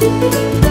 Música